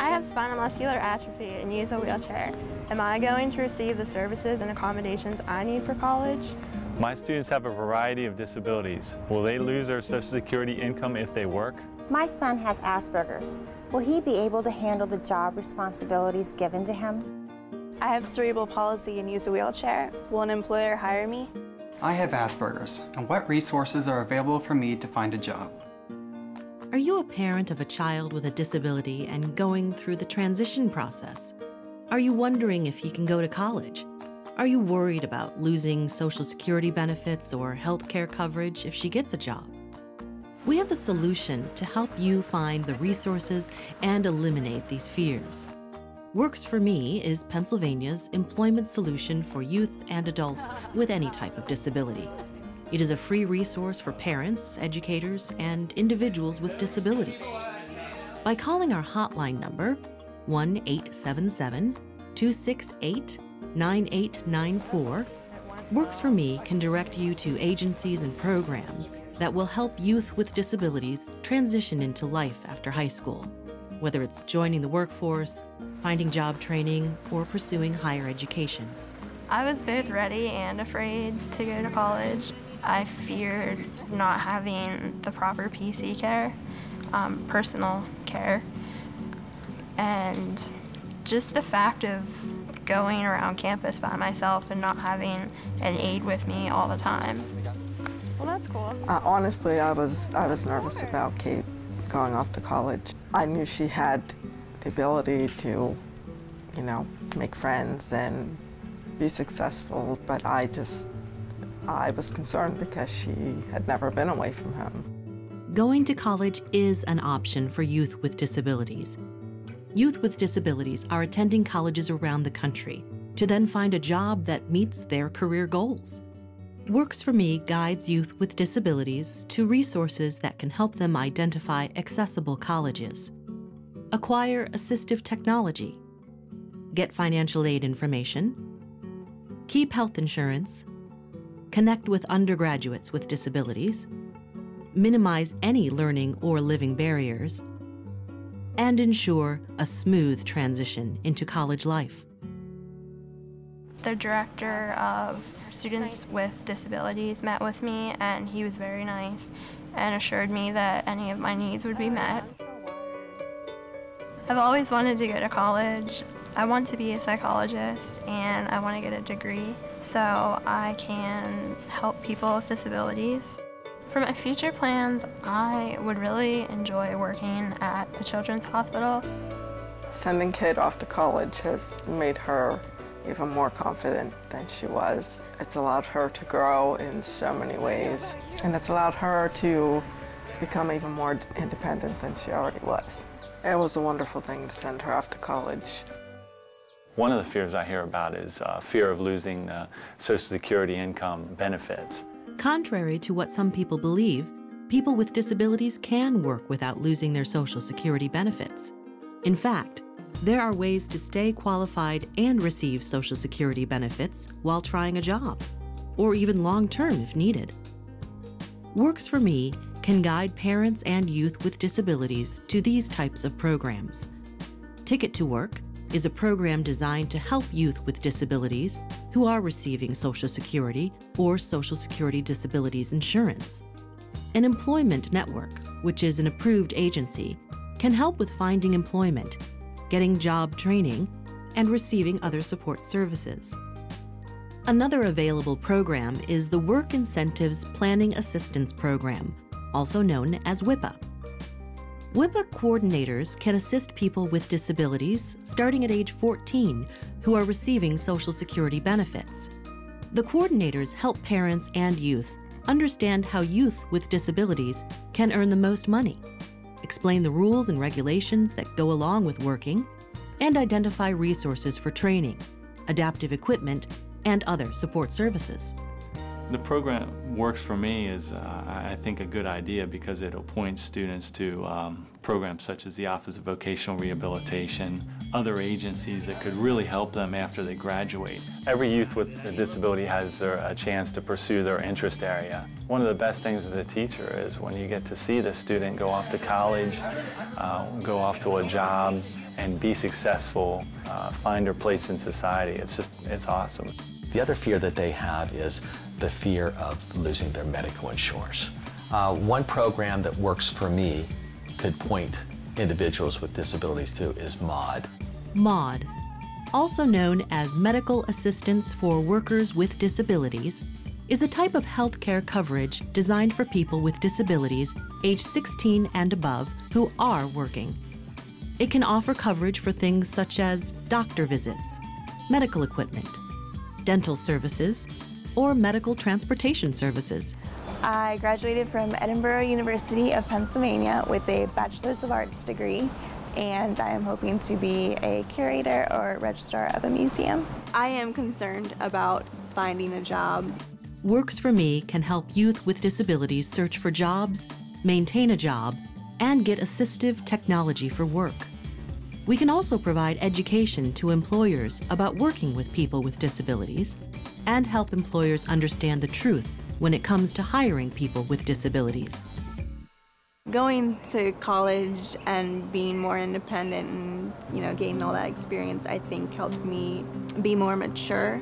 I have spinal muscular atrophy and use a wheelchair. Am I going to receive the services and accommodations I need for college? My students have a variety of disabilities. Will they lose their Social Security income if they work? My son has Asperger's. Will he be able to handle the job responsibilities given to him? I have cerebral palsy and use a wheelchair. Will an employer hire me? I have Asperger's, and what resources are available for me to find a job? Are you a parent of a child with a disability and going through the transition process? Are you wondering if he can go to college? Are you worried about losing Social Security benefits or health care coverage if she gets a job? We have the solution to help you find the resources and eliminate these fears. Works for Me is Pennsylvania's employment solution for youth and adults with any type of disability. It is a free resource for parents, educators, and individuals with disabilities. By calling our hotline number, 1 877 268 9894, Works for Me can direct you to agencies and programs that will help youth with disabilities transition into life after high school, whether it's joining the workforce, finding job training, or pursuing higher education. I was both ready and afraid to go to college. I feared not having the proper PC care, um, personal care, and just the fact of going around campus by myself and not having an aide with me all the time. Well, that's cool. Uh, honestly, I was I was nervous about Kate going off to college. I knew she had the ability to, you know, make friends and be successful, but I just I was concerned because she had never been away from home. Going to college is an option for youth with disabilities. Youth with disabilities are attending colleges around the country to then find a job that meets their career goals. Works for Me guides youth with disabilities to resources that can help them identify accessible colleges, acquire assistive technology, get financial aid information, keep health insurance, connect with undergraduates with disabilities, minimize any learning or living barriers, and ensure a smooth transition into college life. The director of students with disabilities met with me and he was very nice and assured me that any of my needs would be met. I've always wanted to go to college. I want to be a psychologist and I want to get a degree so I can help people with disabilities. For my future plans, I would really enjoy working at a children's hospital. Sending Kate off to college has made her even more confident than she was. It's allowed her to grow in so many ways, and it's allowed her to become even more independent than she already was. It was a wonderful thing to send her off to college. One of the fears I hear about is uh, fear of losing uh, Social Security income benefits. Contrary to what some people believe, people with disabilities can work without losing their Social Security benefits. In fact, there are ways to stay qualified and receive Social Security benefits while trying a job, or even long term if needed. Works for Me can guide parents and youth with disabilities to these types of programs. Ticket to Work is a program designed to help youth with disabilities who are receiving Social Security or Social Security Disabilities Insurance. An employment network, which is an approved agency, can help with finding employment, getting job training, and receiving other support services. Another available program is the Work Incentives Planning Assistance Program, also known as WIPA. WIPA coordinators can assist people with disabilities starting at age 14 who are receiving Social Security benefits. The coordinators help parents and youth understand how youth with disabilities can earn the most money, explain the rules and regulations that go along with working, and identify resources for training, adaptive equipment, and other support services. The program works for me is, uh, I think, a good idea because it appoints students to um, programs such as the Office of Vocational Rehabilitation, other agencies that could really help them after they graduate. Every youth with a disability has their, a chance to pursue their interest area. One of the best things as a teacher is when you get to see the student go off to college, uh, go off to a job, and be successful, uh, find their place in society. It's just, it's awesome. The other fear that they have is the fear of losing their medical insurance. Uh, one program that works for me could point individuals with disabilities to is MAWD. MAWD, also known as Medical Assistance for Workers with Disabilities, is a type of healthcare coverage designed for people with disabilities age 16 and above who are working. It can offer coverage for things such as doctor visits, medical equipment, dental services, or medical transportation services. I graduated from Edinboro University of Pennsylvania with a Bachelor's of Arts degree and I am hoping to be a curator or registrar of a museum. I am concerned about finding a job. Works for Me can help youth with disabilities search for jobs, maintain a job, and get assistive technology for work. We can also provide education to employers about working with people with disabilities and help employers understand the truth when it comes to hiring people with disabilities. Going to college and being more independent and you know gaining all that experience I think helped me be more mature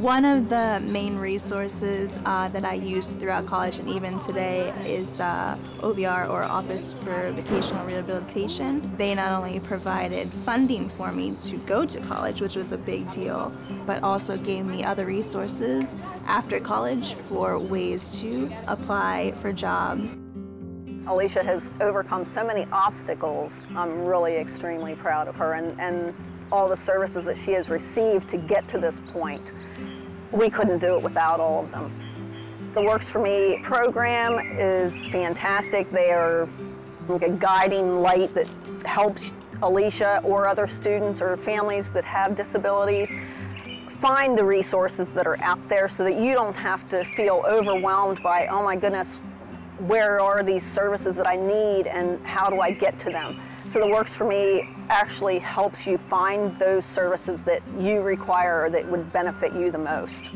one of the main resources uh, that I use throughout college and even today is uh, OVR or Office for Vocational Rehabilitation. They not only provided funding for me to go to college, which was a big deal, but also gave me other resources after college for ways to apply for jobs. Alicia has overcome so many obstacles. I'm really extremely proud of her and, and all the services that she has received to get to this point. We couldn't do it without all of them. The Works For Me program is fantastic. They are like a guiding light that helps Alicia or other students or families that have disabilities find the resources that are out there so that you don't have to feel overwhelmed by, oh my goodness, where are these services that I need and how do I get to them? So the Works For Me actually helps you find those services that you require or that would benefit you the most.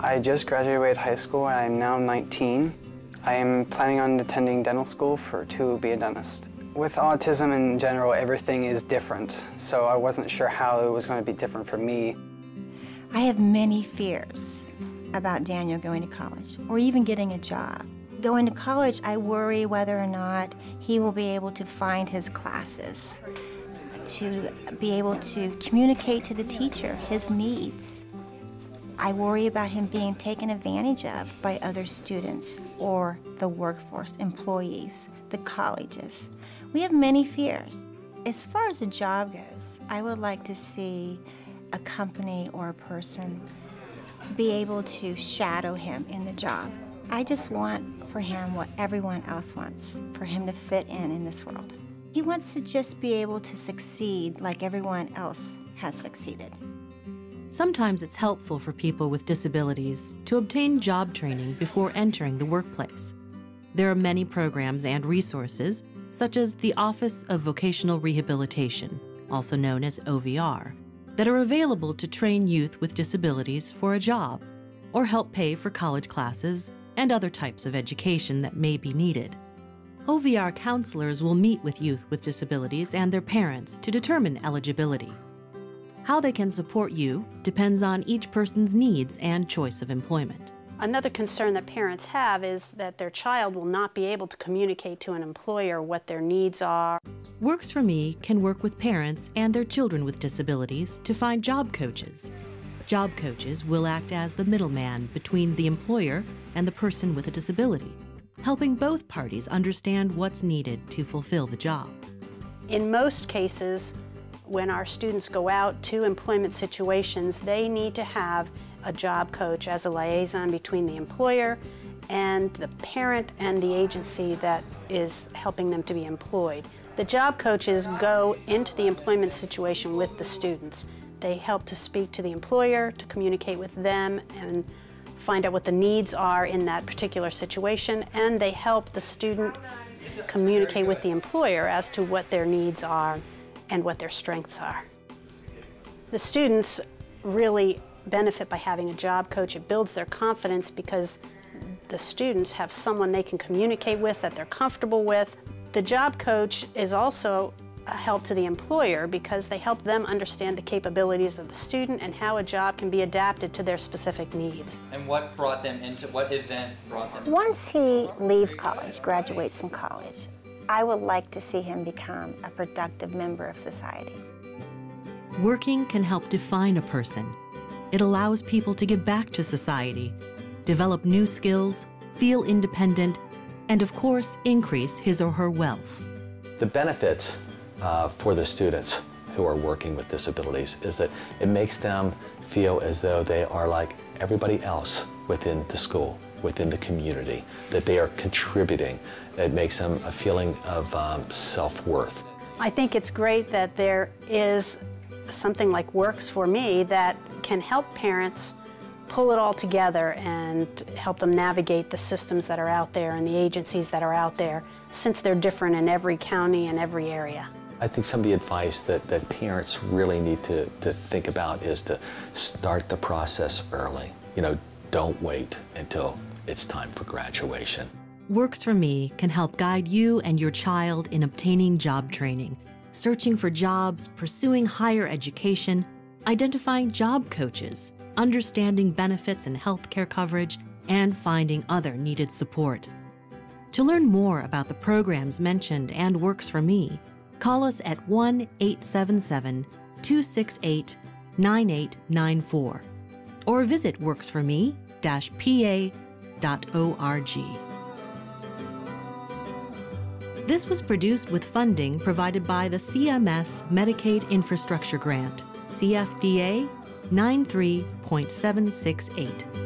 I just graduated high school and I'm now 19. I am planning on attending dental school for to be a dentist. With autism in general, everything is different, so I wasn't sure how it was going to be different for me. I have many fears about Daniel going to college or even getting a job going to college, I worry whether or not he will be able to find his classes, to be able to communicate to the teacher his needs. I worry about him being taken advantage of by other students or the workforce, employees, the colleges. We have many fears. As far as a job goes, I would like to see a company or a person be able to shadow him in the job. I just want for him what everyone else wants for him to fit in in this world. He wants to just be able to succeed like everyone else has succeeded. Sometimes it's helpful for people with disabilities to obtain job training before entering the workplace. There are many programs and resources, such as the Office of Vocational Rehabilitation, also known as OVR, that are available to train youth with disabilities for a job or help pay for college classes and other types of education that may be needed. OVR counselors will meet with youth with disabilities and their parents to determine eligibility. How they can support you depends on each person's needs and choice of employment. Another concern that parents have is that their child will not be able to communicate to an employer what their needs are. Works for Me can work with parents and their children with disabilities to find job coaches Job coaches will act as the middleman between the employer and the person with a disability, helping both parties understand what's needed to fulfill the job. In most cases, when our students go out to employment situations, they need to have a job coach as a liaison between the employer and the parent and the agency that is helping them to be employed. The job coaches go into the employment situation with the students. They help to speak to the employer, to communicate with them, and find out what the needs are in that particular situation, and they help the student communicate with the employer as to what their needs are and what their strengths are. The students really benefit by having a job coach. It builds their confidence because the students have someone they can communicate with that they're comfortable with. The job coach is also help to the employer because they help them understand the capabilities of the student and how a job can be adapted to their specific needs. And what brought them into, what event brought them? Once he leaves college, graduates from college, I would like to see him become a productive member of society. Working can help define a person. It allows people to give back to society, develop new skills, feel independent, and of course, increase his or her wealth. The benefits uh, for the students who are working with disabilities is that it makes them feel as though they are like everybody else within the school, within the community, that they are contributing. It makes them a feeling of um, self-worth. I think it's great that there is something like Works for Me that can help parents pull it all together and help them navigate the systems that are out there and the agencies that are out there since they're different in every county and every area. I think some of the advice that, that parents really need to, to think about is to start the process early. You know, don't wait until it's time for graduation. Works for Me can help guide you and your child in obtaining job training, searching for jobs, pursuing higher education, identifying job coaches, understanding benefits and healthcare coverage, and finding other needed support. To learn more about the programs mentioned and Works for Me, call us at 1 877 268 9894 or visit worksforme pa.org. This was produced with funding provided by the CMS Medicaid Infrastructure Grant, CFDA 93.768.